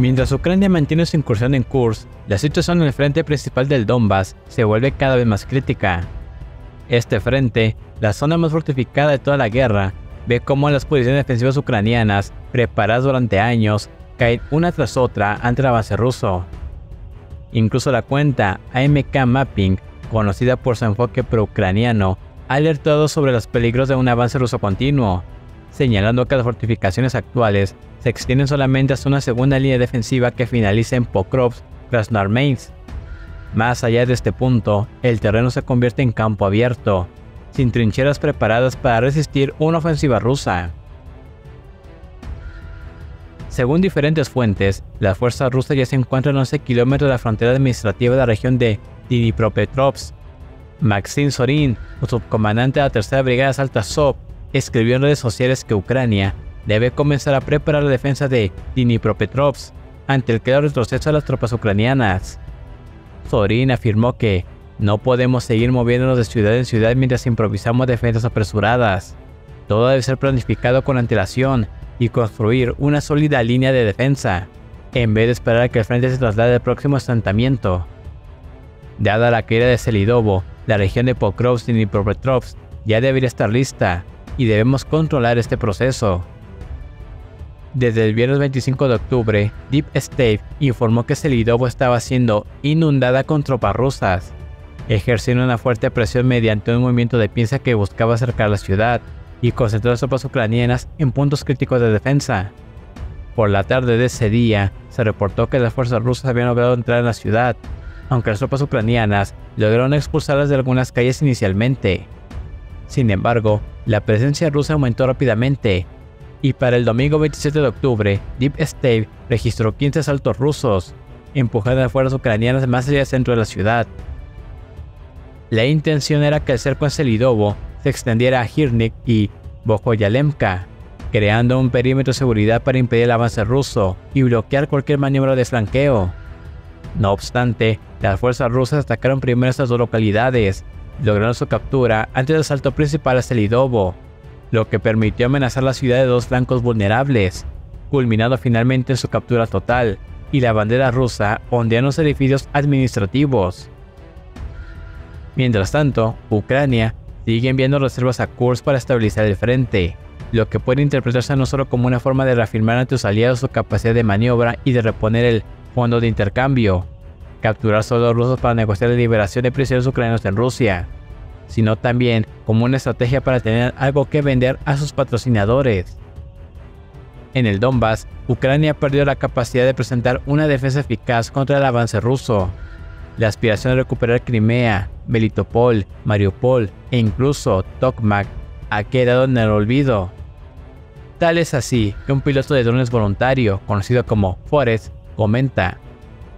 Mientras Ucrania mantiene su incursión en Kursk, la situación en el frente principal del Donbass se vuelve cada vez más crítica. Este frente, la zona más fortificada de toda la guerra, ve cómo las posiciones defensivas ucranianas, preparadas durante años, caen una tras otra ante el avance ruso. Incluso la cuenta AMK Mapping, conocida por su enfoque pro-ucraniano, ha alertado sobre los peligros de un avance ruso continuo, señalando que las fortificaciones actuales se extienden solamente hasta una segunda línea defensiva que finaliza en Pokrovsk, Krasnoarmeysk. Más allá de este punto, el terreno se convierte en campo abierto, sin trincheras preparadas para resistir una ofensiva rusa. Según diferentes fuentes, las fuerzas rusas ya se encuentran a 11 kilómetros de la frontera administrativa de la región de Dnipropetrovsk. Maxim Sorin, subcomandante de la tercera brigada Salta Sop, escribió en redes sociales que Ucrania debe comenzar a preparar la defensa de Dnipropetrovsk ante el claro retroceso de las tropas ucranianas. Sorin afirmó que no podemos seguir moviéndonos de ciudad en ciudad mientras improvisamos defensas apresuradas. Todo debe ser planificado con antelación y construir una sólida línea de defensa, en vez de esperar a que el frente se traslade al próximo asentamiento. Dada la caída de Selidovo, la región de Pokrovsk y Dnipropetrovsk ya debería estar lista, y debemos controlar este proceso. Desde el viernes 25 de octubre, Deep State informó que Selidovo estaba siendo inundada con tropas rusas, ejerciendo una fuerte presión mediante un movimiento de pinza que buscaba acercar la ciudad y concentrar tropas ucranianas en puntos críticos de defensa. Por la tarde de ese día, se reportó que las fuerzas rusas habían logrado entrar en la ciudad, aunque las tropas ucranianas lograron expulsarlas de algunas calles inicialmente. Sin embargo, la presencia rusa aumentó rápidamente, y para el domingo 27 de octubre, Deep State registró 15 asaltos rusos, empujando a fuerzas ucranianas más hacia el centro de la ciudad. La intención era que el cerco en Selidovo se extendiera a Hirnik y Bokoyalemka, creando un perímetro de seguridad para impedir el avance ruso y bloquear cualquier maniobra de flanqueo. No obstante, las fuerzas rusas atacaron primero estas dos localidades, logrando su captura antes del asalto principal a Selidovo, lo que permitió amenazar la ciudad de dos flancos vulnerables, culminando finalmente en su captura total y la bandera rusa ondeando los edificios administrativos. Mientras tanto, Ucrania sigue enviando reservas a Kursk para estabilizar el frente, lo que puede interpretarse no solo como una forma de reafirmar ante sus aliados su capacidad de maniobra y de reponer el fondo de intercambio, capturar los rusos para negociar la liberación de prisioneros ucranianos en Rusia, sino también como una estrategia para tener algo que vender a sus patrocinadores. En el Donbass, Ucrania perdió la capacidad de presentar una defensa eficaz contra el avance ruso. La aspiración de recuperar Crimea, Melitopol, Mariupol e incluso Tokmak ha quedado en el olvido. Tal es así que un piloto de drones voluntario, conocido como Forest, comenta,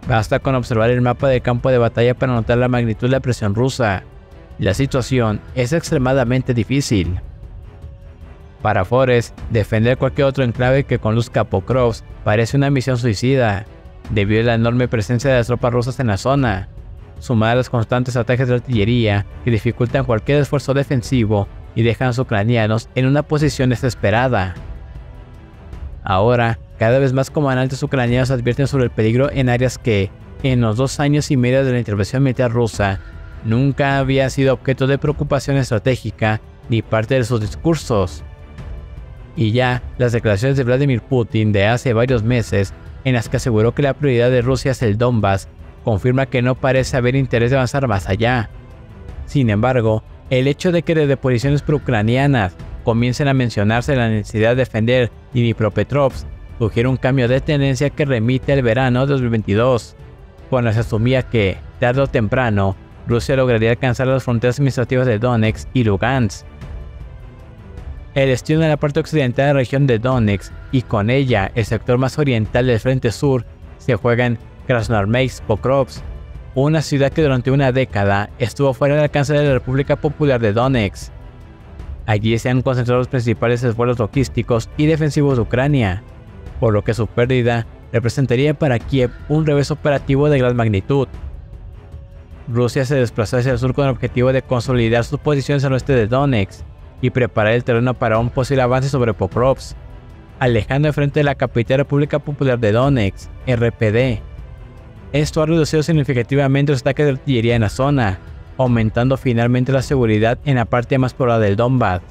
basta con observar el mapa del campo de batalla para notar la magnitud de la presión rusa. La situación es extremadamente difícil. Para Forrest, defender cualquier otro enclave que conduzca a Pokrovsk parece una misión suicida, debido a la enorme presencia de las tropas rusas en la zona, sumada a los constantes ataques de artillería que dificultan cualquier esfuerzo defensivo y dejan a los ucranianos en una posición desesperada. Ahora, cada vez más comandantes ucranianos advierten sobre el peligro en áreas que, en los dos años y medio de la intervención militar rusa, nunca había sido objeto de preocupación estratégica ni parte de sus discursos. Y ya las declaraciones de Vladimir Putin de hace varios meses, en las que aseguró que la prioridad de Rusia es el Donbass, confirma que no parece haber interés de avanzar más allá. Sin embargo, el hecho de que desde posiciones pro-ucranianas comiencen a mencionarse la necesidad de defender Dnipropetrovsk sugiere un cambio de tendencia que remite al verano de 2022, cuando se asumía que, tarde o temprano, Rusia lograría alcanzar las fronteras administrativas de Donetsk y Lugansk. El destino de la parte occidental de la región de Donetsk y con ella el sector más oriental del frente sur se juega en Krasnoarmeysk Pokrovsk, una ciudad que durante una década estuvo fuera del alcance de la República Popular de Donetsk. Allí se han concentrado los principales esfuerzos logísticos y defensivos de Ucrania, por lo que su pérdida representaría para Kiev un revés operativo de gran magnitud. Rusia se desplazó hacia el sur con el objetivo de consolidar sus posiciones al oeste de Donetsk y preparar el terreno para un posible avance sobre Pokrovsk. alejando de frente de la capital República Popular de Donetsk, RPD. Esto ha reducido significativamente los ataques de artillería en la zona, aumentando finalmente la seguridad en la parte más poblada del Donbass.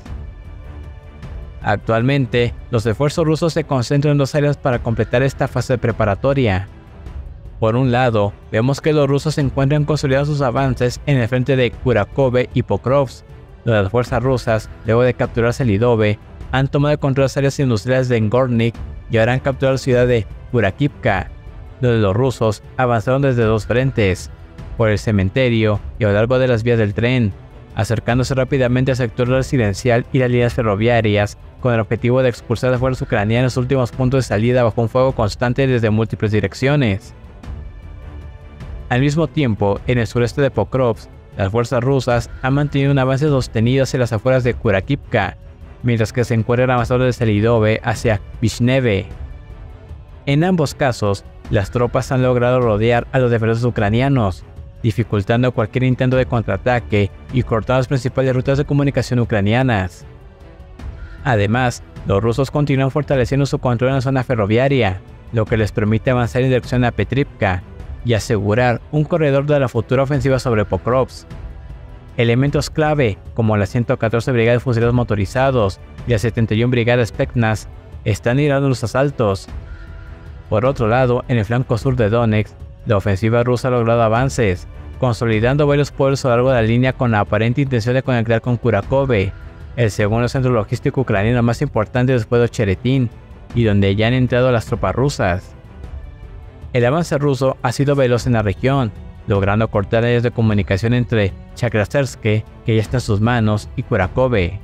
Actualmente, los esfuerzos rusos se concentran en dos áreas para completar esta fase preparatoria. Por un lado, vemos que los rusos se encuentran consolidados sus avances en el frente de Kurakove y Pokrovsk, donde las fuerzas rusas, luego de capturar Selidove, han tomado el control de las áreas industriales de Ngornik y ahora han capturado la ciudad de Kurakivka, donde los rusos avanzaron desde dos frentes, por el cementerio y a lo largo de las vías del tren, acercándose rápidamente al sector residencial y las líneas ferroviarias, con el objetivo de expulsar a las fuerzas ucranianas en los últimos puntos de salida bajo un fuego constante desde múltiples direcciones. Al mismo tiempo, en el sureste de Pokrovsk, las fuerzas rusas han mantenido un avance sostenido hacia las afueras de Kurakivka, mientras que se encuentran avanzando desde Selidove hacia Vishneve. En ambos casos, las tropas han logrado rodear a los defensores ucranianos, dificultando cualquier intento de contraataque y cortando las principales rutas de comunicación ucranianas. Además, los rusos continúan fortaleciendo su control en la zona ferroviaria, lo que les permite avanzar en dirección a Petrivka, y asegurar un corredor de la futura ofensiva sobre Pokrovsk. Elementos clave, como las 114 brigadas de fusileros motorizados y las 71 brigadas Spetsnaz, están liderando los asaltos. Por otro lado, en el flanco sur de Donetsk, la ofensiva rusa ha logrado avances, consolidando varios pueblos a lo largo de la línea con la aparente intención de conectar con Kurakove, el segundo centro logístico ucraniano más importante después de Cheretin, y donde ya han entrado las tropas rusas. El avance ruso ha sido veloz en la región, logrando cortar áreas de comunicación entre Chakrasersk, que ya está en sus manos, y Kurakove.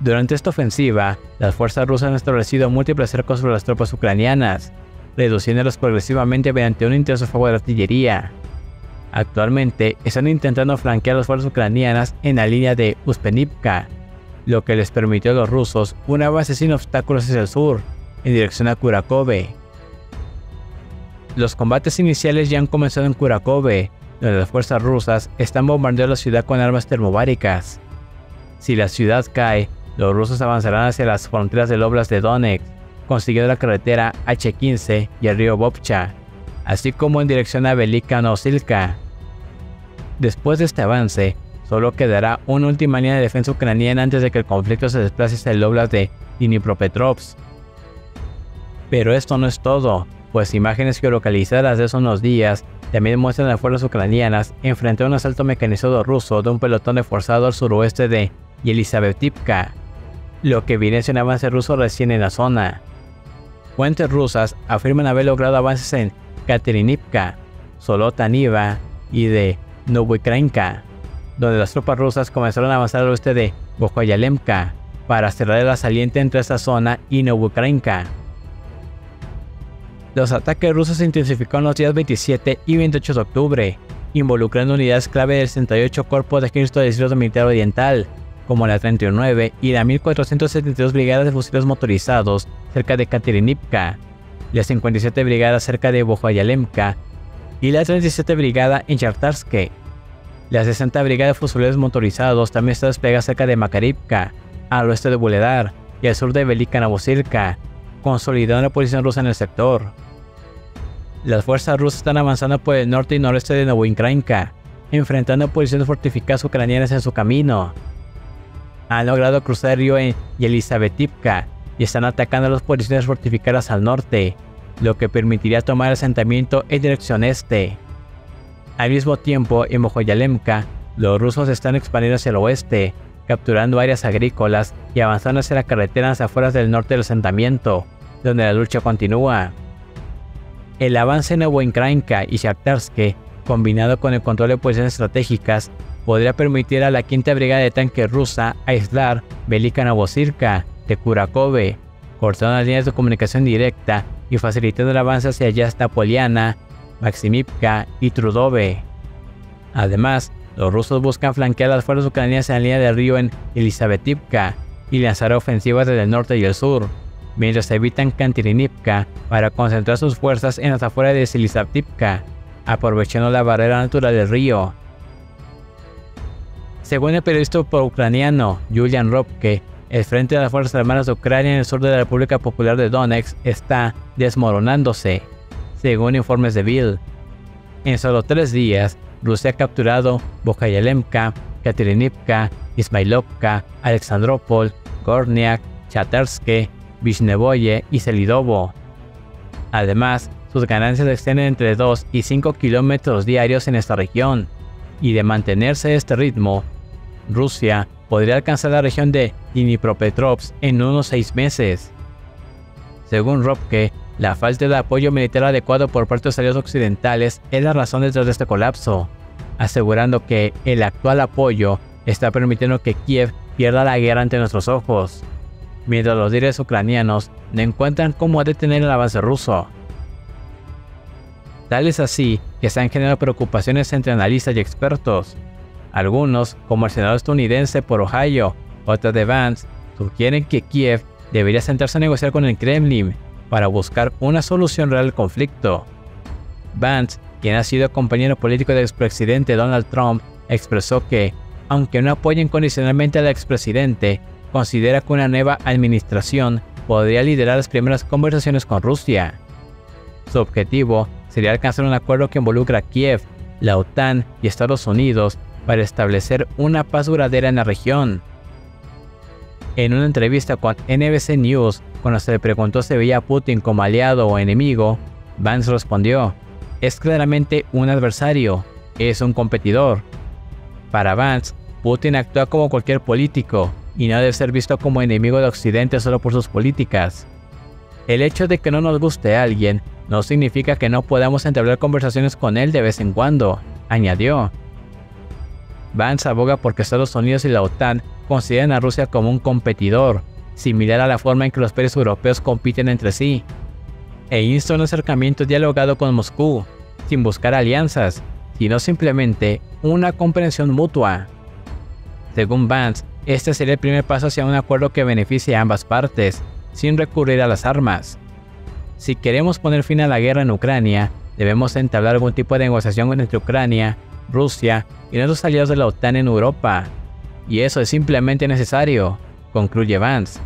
Durante esta ofensiva, las fuerzas rusas han establecido múltiples cercos sobre las tropas ucranianas, reduciéndolos progresivamente mediante un intenso fuego de artillería. Actualmente están intentando flanquear las fuerzas ucranianas en la línea de Uspenivka, lo que les permitió a los rusos un avance sin obstáculos hacia el sur, en dirección a Kurakove. Los combates iniciales ya han comenzado en Kurakove, donde las fuerzas rusas están bombardeando la ciudad con armas termobáricas. Si la ciudad cae, los rusos avanzarán hacia las fronteras del Oblast de Donetsk, consiguiendo la carretera H-15 y el río Bobcha, así como en dirección a Velika Nosilka. Después de este avance, solo quedará una última línea de defensa ucraniana antes de que el conflicto se desplace hacia el Oblast de Dnipropetrovsk. Pero esto no es todo pues imágenes geolocalizadas de esos unos días también muestran a fuerzas ucranianas enfrente a un asalto mecanizado ruso de un pelotón reforzado al suroeste de Yelisavetivka, lo que evidencia un avance ruso recién en la zona. Fuentes rusas afirman haber logrado avances en Katerinivka, Solotaniva y de Novykrainka, donde las tropas rusas comenzaron a avanzar al oeste de Bokoyalemka para cerrar la saliente entre esta zona y Novykrainka. Los ataques rusos se intensificaron los días 27 y 28 de octubre, involucrando unidades clave del 68 Cuerpo de Ejército del Distrito Militar Oriental, como la 39 y la 1472 Brigadas de Fusiles Motorizados cerca de Katerinivka, la 57 Brigada cerca de Bojoyalemka y la 37 Brigada en Chartarske. La 60 Brigada de Fusiles Motorizados también está desplegada cerca de Makarivka, al oeste de Buledar y al sur de Velika Novosirka, consolidando la posición rusa en el sector. Las fuerzas rusas están avanzando por el norte y noreste de Novoinkrainka, enfrentando posiciones fortificadas ucranianas en su camino. Han logrado cruzar el río en Yelisavetivka y están atacando las posiciones fortificadas al norte, lo que permitiría tomar el asentamiento en dirección este. Al mismo tiempo, en Mojoyalemka, los rusos están expandiendo hacia el oeste, capturando áreas agrícolas y avanzando hacia la carretera hacia afueras del norte del asentamiento, donde la lucha continúa. El avance en Novoinkrainka y Shakhtarsk, combinado con el control de posiciones estratégicas, podría permitir a la quinta brigada de tanques rusa aislar Velika Novosirka de Kurakove, cortando las líneas de comunicación directa y facilitando el avance hacia Yasta Poliana, Maximivka y Trudove. Además, los rusos buscan flanquear las fuerzas ucranianas en la línea del río en Elisavetivka y lanzar ofensivas desde el norte y el sur, mientras evitan Kantirinivka para concentrar sus fuerzas en las afueras de Elisavetivka, aprovechando la barrera natural del río. Según el periodista ucraniano Julian Robke, el frente de las Fuerzas Armadas de Ucrania en el sur de la República Popular de Donetsk está desmoronándose, según informes de Bill. En solo tres días, Rusia ha capturado Bokayalemka, Katerinivka, Ismailovka, Alexandropol, Gorniak, Chaterske, Vishnevoye y Selidovo. Además, sus ganancias extienden entre 2 y 5 kilómetros diarios en esta región, y de mantenerse este ritmo, Rusia podría alcanzar la región de Dnipropetrovsk en unos 6 meses. Según Robke, la falta de apoyo militar adecuado por parte de los aliados occidentales es la razón detrás de este colapso, asegurando que el actual apoyo está permitiendo que Kiev pierda la guerra ante nuestros ojos, mientras los líderes ucranianos no encuentran cómo detener el avance ruso. Tal es así que se han generado preocupaciones entre analistas y expertos. Algunos, como el senador estadounidense por Ohio, otros de Vance, sugieren que Kiev debería sentarse a negociar con el Kremlin para buscar una solución real al conflicto. Vance, quien ha sido compañero político del expresidente Donald Trump, expresó que, aunque no apoya incondicionalmente al expresidente, considera que una nueva administración podría liderar las primeras conversaciones con Rusia. Su objetivo sería alcanzar un acuerdo que involucra a Kiev, la OTAN y Estados Unidos para establecer una paz duradera en la región. En una entrevista con NBC News, cuando se le preguntó si veía a Putin como aliado o enemigo, Vance respondió, es claramente un adversario, es un competidor. Para Vance, Putin actúa como cualquier político y no debe ser visto como enemigo de Occidente solo por sus políticas. El hecho de que no nos guste a alguien no significa que no podamos entablar conversaciones con él de vez en cuando, añadió. Vance aboga porque Estados Unidos y la OTAN consideran a Rusia como un competidor, similar a la forma en que los países europeos compiten entre sí, e insta un acercamiento dialogado con Moscú, sin buscar alianzas, sino simplemente una comprensión mutua. Según Vance, este sería el primer paso hacia un acuerdo que beneficie a ambas partes, sin recurrir a las armas. Si queremos poner fin a la guerra en Ucrania, debemos entablar algún tipo de negociación entre Ucrania, Rusia y nuestros aliados de la OTAN en Europa. Y eso es simplemente necesario, concluye Vance.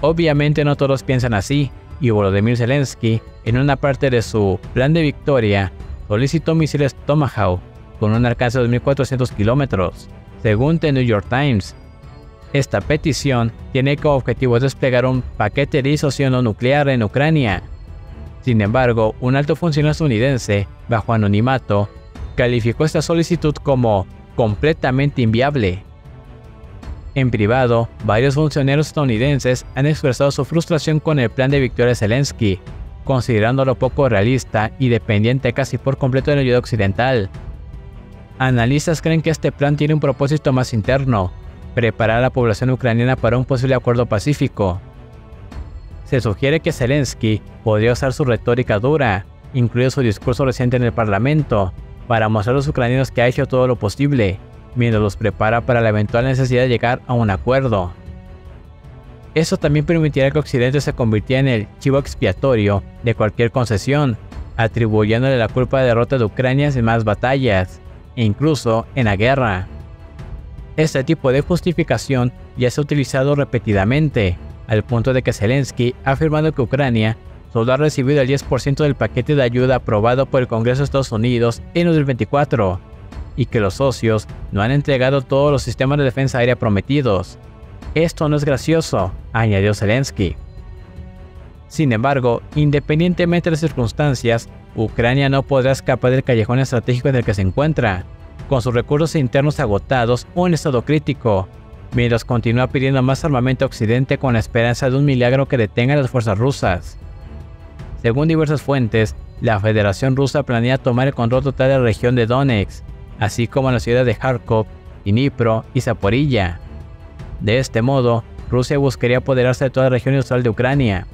Obviamente no todos piensan así, y Volodymyr Zelensky, en una parte de su plan de victoria, solicitó misiles Tomahawk con un alcance de 2.400 kilómetros, según The New York Times. Esta petición tiene como objetivo desplegar un paquete de disuasión nuclear en Ucrania. Sin embargo, un alto funcionario estadounidense, bajo anonimato, calificó esta solicitud como completamente inviable. En privado, varios funcionarios estadounidenses han expresado su frustración con el plan de Victoria Zelensky, considerándolo poco realista y dependiente casi por completo de la ayuda occidental. Analistas creen que este plan tiene un propósito más interno, preparar a la población ucraniana para un posible acuerdo pacífico. Se sugiere que Zelensky podría usar su retórica dura, incluido su discurso reciente en el Parlamento, para mostrar a los ucranianos que ha hecho todo lo posible, mientras los prepara para la eventual necesidad de llegar a un acuerdo. Eso también permitirá que Occidente se convirtiera en el chivo expiatorio de cualquier concesión, atribuyéndole la culpa de derrota de Ucrania en más batallas, e incluso en la guerra. Este tipo de justificación ya se ha utilizado repetidamente, al punto de que Zelensky ha afirmado que Ucrania solo ha recibido el 10% del paquete de ayuda aprobado por el Congreso de Estados Unidos en 2024, y que los socios no han entregado todos los sistemas de defensa aérea prometidos. Esto no es gracioso, añadió Zelensky. Sin embargo, independientemente de las circunstancias, Ucrania no podrá escapar del callejón estratégico en el que se encuentra, con sus recursos internos agotados o en estado crítico, mientras continúa pidiendo más armamento a Occidente con la esperanza de un milagro que detenga a las fuerzas rusas. Según diversas fuentes, la Federación Rusa planea tomar el control total de la región de Donetsk, así como la ciudad de Kharkov, Dnipro y Zaporilla. De este modo, Rusia buscaría apoderarse de toda la región austral de Ucrania.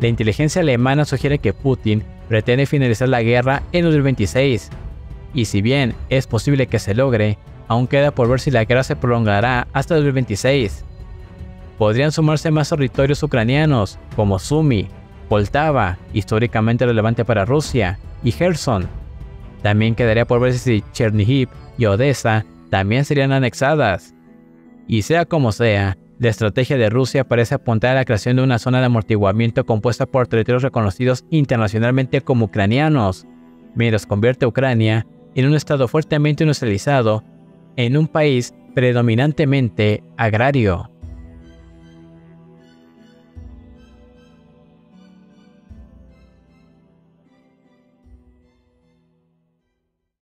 La inteligencia alemana sugiere que Putin pretende finalizar la guerra en 2026, y si bien es posible que se logre, aún queda por ver si la guerra se prolongará hasta 2026. Podrían sumarse más territorios ucranianos, como Sumy, Poltava, históricamente relevante para Rusia, y Kherson. También quedaría por ver si Chernihiv y Odessa también serían anexadas. Y sea como sea, La estrategia de Rusia parece apuntar a la creación de una zona de amortiguamiento compuesta por territorios reconocidos internacionalmente como ucranianos, mientras convierte a Ucrania en un estado fuertemente industrializado en un país predominantemente agrario.